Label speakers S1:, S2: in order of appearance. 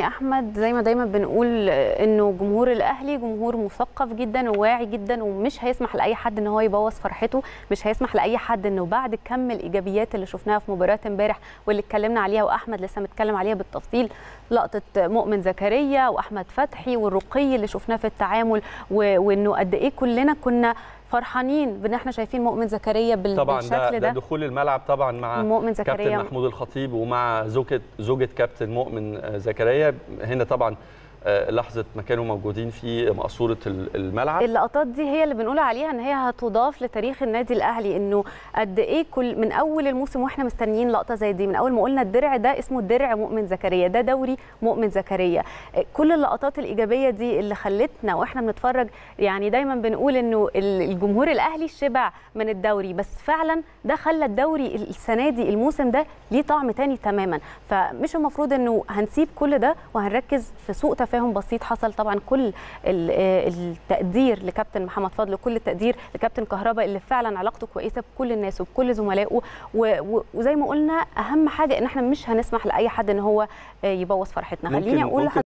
S1: يا أحمد زي ما دايما بنقول إنه جمهور الأهلي جمهور مثقف جدا وواعي جدا ومش هيسمح لأي حد إن هو يبوظ فرحته مش هيسمح لأي حد إنه بعد كم الإيجابيات اللي شفناها في مباراة امبارح واللي اتكلمنا عليها وأحمد لسه متكلم عليها بالتفصيل لقطة مؤمن زكريا وأحمد فتحي والرقي اللي شفناه في التعامل وإنه قد إيه كلنا كنا فرحانين بإن إحنا شايفين مؤمن زكريا بال...
S2: طبعا
S1: بالشكل
S2: ده,
S1: ده,
S2: ده دخول الملعب طبعا مع
S1: مؤمن زكريا.
S2: كابتن محمود الخطيب ومع زوجة زوجة كابتن مؤمن زكريا. هنا طبعا لحظة ما كانوا موجودين في مقصورة الملعب.
S1: اللقطات دي هي اللي بنقول عليها إن هي هتضاف لتاريخ النادي الأهلي إنه قد إيه كل من أول الموسم وإحنا مستنيين لقطة زي دي من أول ما قلنا الدرع ده اسمه درع مؤمن زكريا ده دوري مؤمن زكريا. كل اللقطات الإيجابية دي اللي خلتنا وإحنا بنتفرج يعني دايما بنقول إنه الجمهور الأهلي شبع من الدوري بس فعلا ده خلى الدوري السنة دي الموسم ده ليه طعم تاني تماما. فمش المفروض إنه هنسيب كل ده وهنركز في سوء تفاهم بسيط حصل طبعا كل التقدير لكابتن محمد فضل وكل التقدير لكابتن كهربا اللي فعلا علاقته كويسة بكل الناس وبكل زملائه. وزي ما قلنا أهم حاجة إن إحنا مش هنسمح لأي حد إن هو يبوظ فرحتنا. خليني أقول